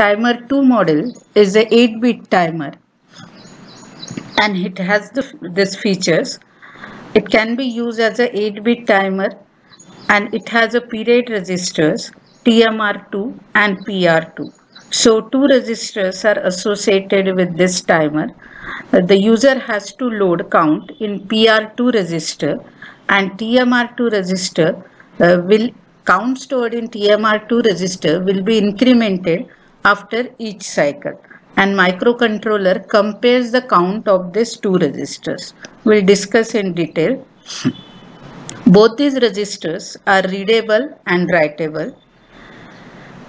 Timer 2 model is a 8-bit timer and it has the, this features. It can be used as a 8-bit timer and it has a period registers TMR2 and PR2. So two registers are associated with this timer. The user has to load count in PR2 register and TMR2 register uh, will count stored in TMR2 register will be incremented after each cycle and microcontroller compares the count of these two registers. We'll discuss in detail. Both these registers are readable and writable.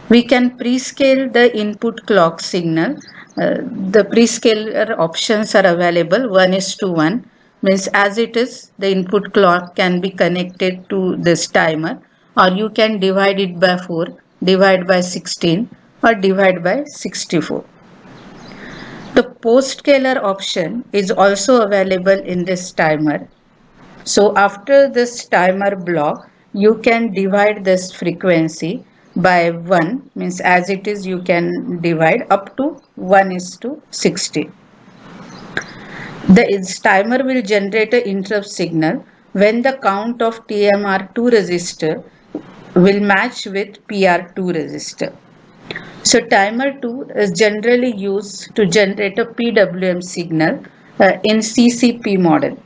We can prescale the input clock signal. Uh, the prescaler options are available 1 is to 1 means as it is the input clock can be connected to this timer or you can divide it by 4 divide by 16 or divide by 64. The postscaler option is also available in this timer. So after this timer block, you can divide this frequency by 1 means as it is you can divide up to 1 is to 60. The timer will generate an interrupt signal when the count of TMR2 register will match with PR2 register. So timer 2 is generally used to generate a PWM signal uh, in CCP model.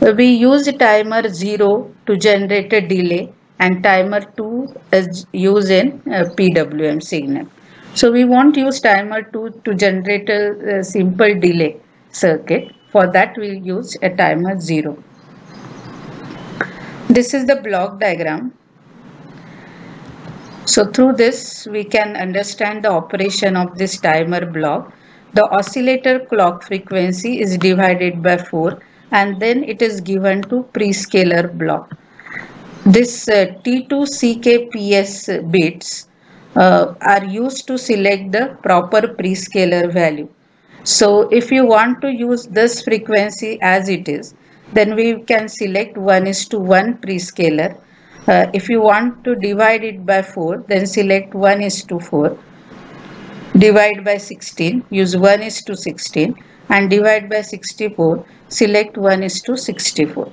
We use timer 0 to generate a delay and timer 2 is used in uh, PWM signal. So we won't use timer 2 to generate a, a simple delay circuit. For that we use a timer 0. This is the block diagram so through this we can understand the operation of this timer block. The oscillator clock frequency is divided by 4 and then it is given to prescaler block. This uh, T2CKPS bits uh, are used to select the proper prescaler value. So if you want to use this frequency as it is, then we can select 1 is to 1 prescaler uh, if you want to divide it by 4, then select 1 is to 4. Divide by 16, use 1 is to 16 and divide by 64, select 1 is to 64.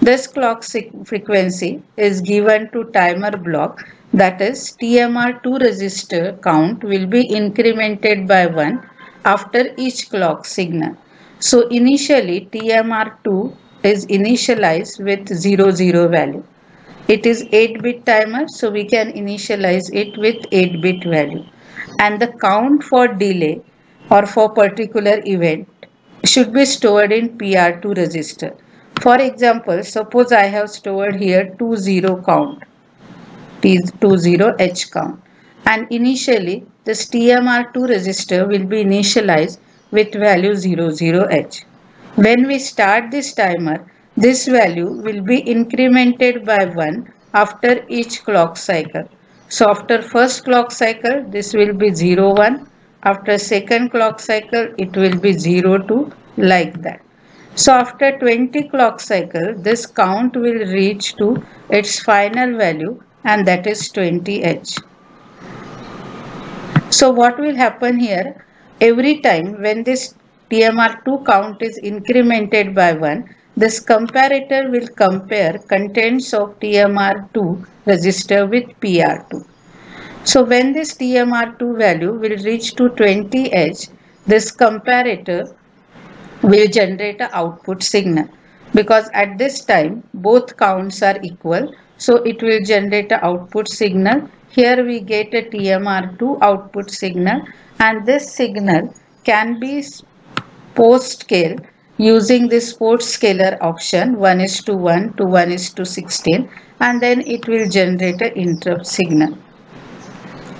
This clock frequency is given to timer block that is TMR2 register count will be incremented by 1 after each clock signal. So initially TMR2 is initialized with 00 value. It is 8-bit timer so we can initialize it with 8-bit value. And the count for delay or for particular event should be stored in PR2 register. For example, suppose I have stored here 20 count, T20H count. And initially this TMR2 register will be initialized with value 00H. When we start this timer, this value will be incremented by 1 after each clock cycle. So after first clock cycle this will be 0 1. After second clock cycle it will be 0 2 like that. So after 20 clock cycle this count will reach to its final value and that is 20H. So what will happen here? Every time when this TMR2 count is incremented by 1 this comparator will compare contents of TMR2 register with PR2. So when this TMR2 value will reach to 20H, this comparator will generate an output signal because at this time both counts are equal so it will generate an output signal here we get a TMR2 output signal and this signal can be post scale using this postscaler option 1 is to 1 to 1 is to 16 and then it will generate an interrupt signal.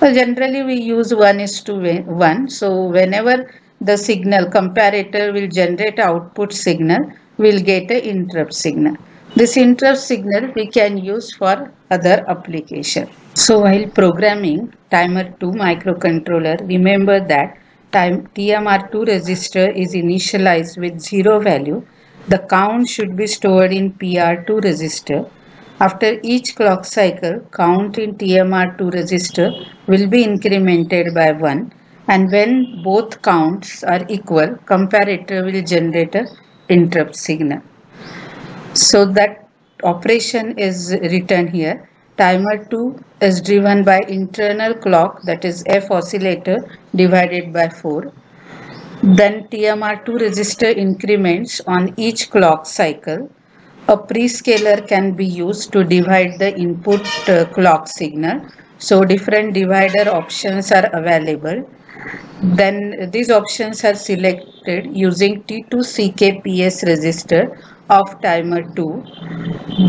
Well, generally we use 1 is to 1 so whenever the signal comparator will generate output signal we'll get an interrupt signal. This interrupt signal we can use for other application. So while programming timer 2 microcontroller remember that time TMR2 register is initialized with 0 value, the count should be stored in PR2 register. After each clock cycle, count in TMR2 register will be incremented by 1 and when both counts are equal, comparator will generate an interrupt signal. So that operation is written here. Timer 2 is driven by internal clock that is F oscillator divided by 4. Then TMR2 register increments on each clock cycle. A prescaler can be used to divide the input uh, clock signal. So different divider options are available. Then these options are selected using T2CKPS register of timer 2.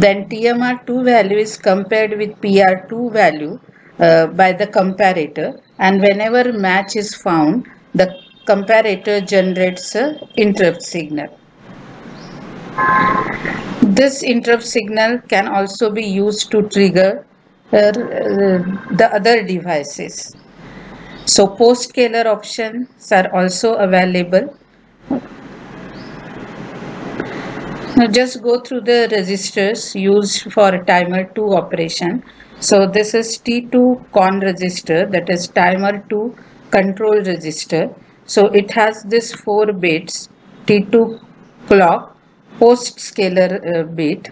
Then TMR2 value is compared with PR2 value uh, by the comparator and whenever match is found the comparator generates a interrupt signal. This interrupt signal can also be used to trigger uh, the other devices. So post-scaler options are also available. Now just go through the registers used for timer 2 operation. So this is T2 con register that is timer 2 control register. So it has this four bits T2 clock post scaler uh, bit.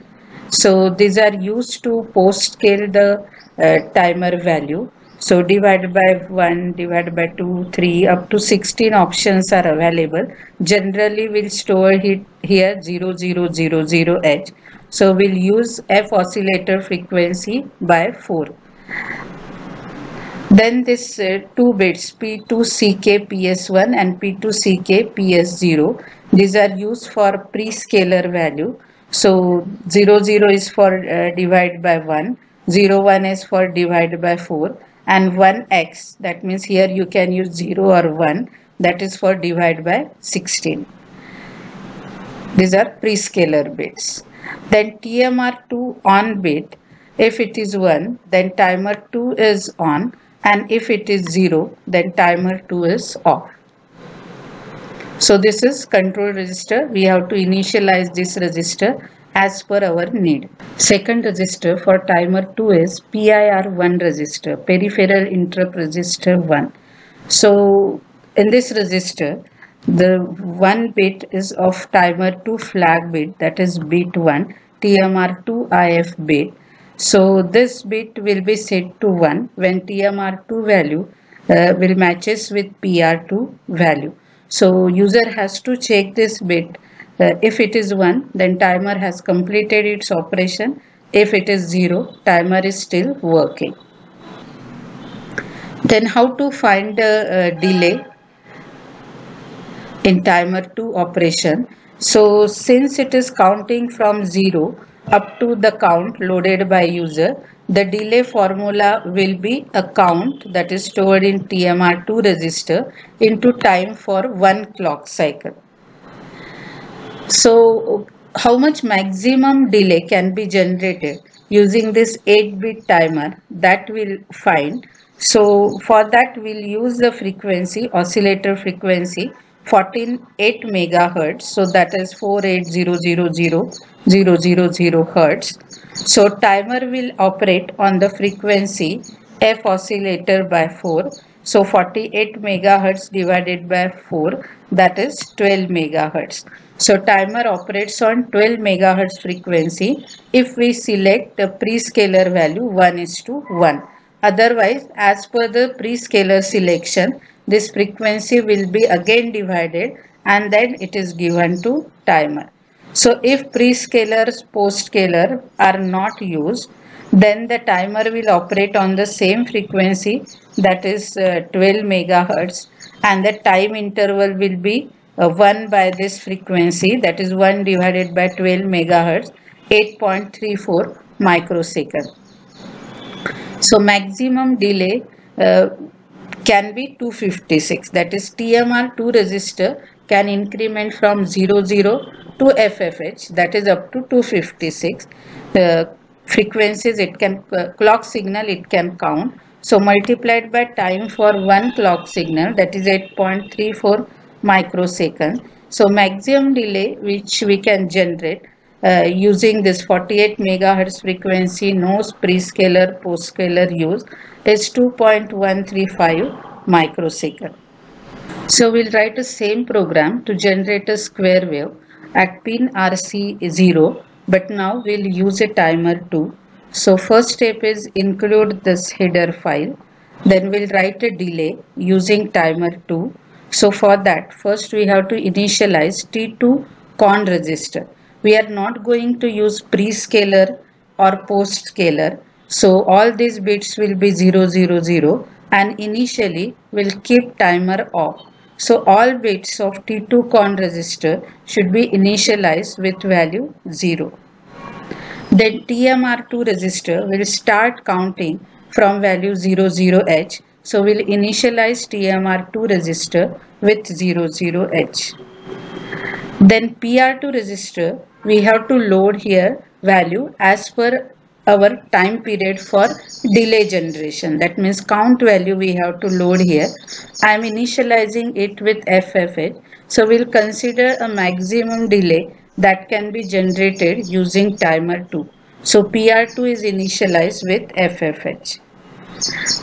So these are used to post scale the uh, timer value. So divided by 1, divided by 2, 3, up to 16 options are available. Generally we'll store it here 0000H. So we'll use F oscillator frequency by 4. Then this uh, two bits T2CKPS1 and T2CKPS0 these are used for pre-scaler value. So 00 is for uh, divide by 1, 01 is for divide by 4 and 1x that means here you can use 0 or 1 that is for divide by 16. These are pre-scaler bits. Then TMR2 on bit if it is 1 then timer 2 is on and if it is 0 then timer 2 is off. So this is control register. We have to initialize this register as per our need. Second register for timer 2 is PIR1 register, peripheral interrupt register 1. So in this register, the one bit is of timer 2 flag bit that is bit 1, TMR2 IF bit so this bit will be set to 1 when TMR2 value uh, will matches with PR2 value. So user has to check this bit. Uh, if it is 1 then timer has completed its operation. If it is 0 timer is still working. Then how to find the uh, delay in timer 2 operation. So since it is counting from 0 up to the count loaded by user, the delay formula will be a count that is stored in TMR2 register into time for one clock cycle. So how much maximum delay can be generated using this 8-bit timer? That we'll find. So for that we'll use the frequency, oscillator frequency 148 megahertz. So that is 48000 hertz. So timer will operate on the frequency f oscillator by 4 so 48 megahertz divided by 4 that is 12 megahertz so timer operates on 12 megahertz frequency if we select the prescaler value 1 is to 1 otherwise as per the prescaler selection this frequency will be again divided and then it is given to timer. So if prescalers, postscaler are not used, then the timer will operate on the same frequency that is uh, 12 megahertz and the time interval will be uh, 1 by this frequency that is 1 divided by 12 megahertz 8.34 microsecond. So maximum delay uh, can be 256 that is TMR2 register can increment from 00 to FFH that is up to 256 the frequencies it can uh, clock signal it can count. So multiplied by time for one clock signal that is 8.34 microsecond so maximum delay which we can generate uh, using this 48 megahertz frequency no prescaler postscaler use is 2.135 microsecond So we'll write the same program to generate a square wave at pin RC0 but now we'll use a timer 2. So first step is include this header file then we'll write a delay using timer 2. So for that first we have to initialize T2 con register. We are not going to use prescaler or post scaler. So all these bits will be 000 and initially we'll keep timer off. So all bits of T2 con register should be initialized with value 0. Then TMR2 register will start counting from value 00H. So we'll initialize TMR2 register with 00H. Then PR2 register, we have to load here value as per our time period for delay generation. That means count value we have to load here. I am initializing it with FFH. So we'll consider a maximum delay that can be generated using timer 2. So PR2 is initialized with FFH.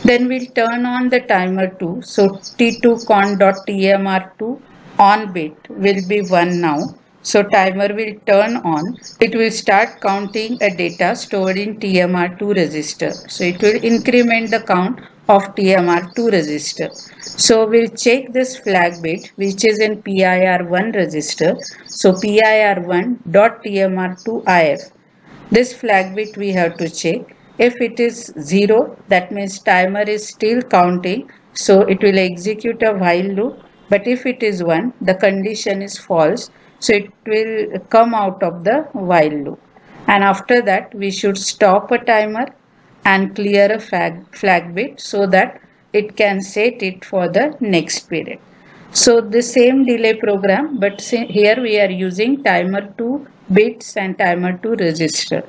Then we'll turn on the timer 2. So T2 con.tmr2 on bit will be 1 now. So timer will turn on. It will start counting a data stored in TMR2 register. So it will increment the count of TMR2 register. So we'll check this flag bit which is in PIR1 register. So PIR1.tmr2if. This flag bit we have to check. If it is 0, that means timer is still counting. So it will execute a while loop. But if it is 1, the condition is false. So it will come out of the while loop. And after that, we should stop a timer and clear a flag, flag bit so that it can set it for the next period. So the same delay program, but here we are using timer 2 bits and timer 2 register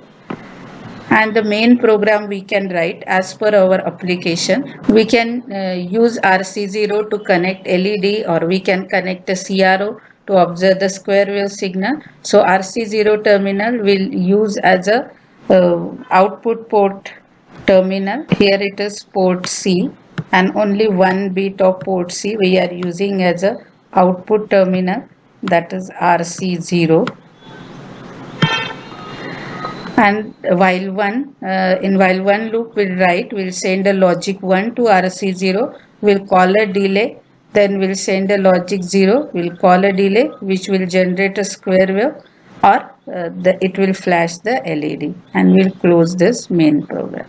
and the main program we can write as per our application. We can uh, use RC0 to connect LED or we can connect a CRO to observe the square wave signal. So RC0 terminal will use as a uh, output port terminal. Here it is port C and only one bit of port C we are using as a output terminal that is RC0 and while one uh, in while one loop will write we'll send a logic 1 to rc0 we'll call a delay then we'll send a logic 0 we'll call a delay which will generate a square wave or uh, the, it will flash the led and we'll close this main program